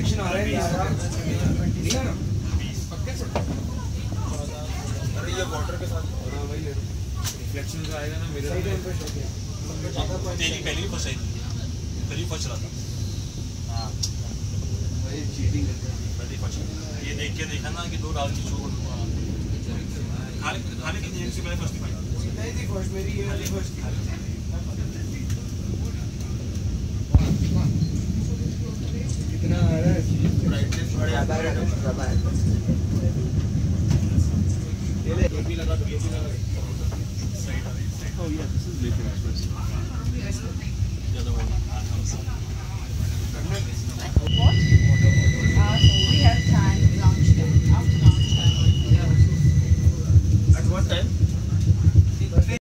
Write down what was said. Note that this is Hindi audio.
अरे ये वाटर के साथ वही ले रिफ्लेक्शन जो आएगा ना मेरे सही टाइम पे शॉट किया तेरी पहली फ़र्स्ट आई थी। पहली फ़र्स्ट चला था। हाँ। वही चीटिंग करते हैं। पहली फ़र्स्ट ये देख के देखा ना कि दो डाल की शो खाने खाने की देर से मैंने फ़र्स्ट पाई। नहीं थी फ़र्स्ट मेरी ये वाली फ़र्स्ट थी कितना आ रहा है ब्राइटनेस बड़े ज़्यादा है ज़्यादा है ये ले ये भी लगा दो ये भी लगा दो Oh yeah, this is Lakewood Express.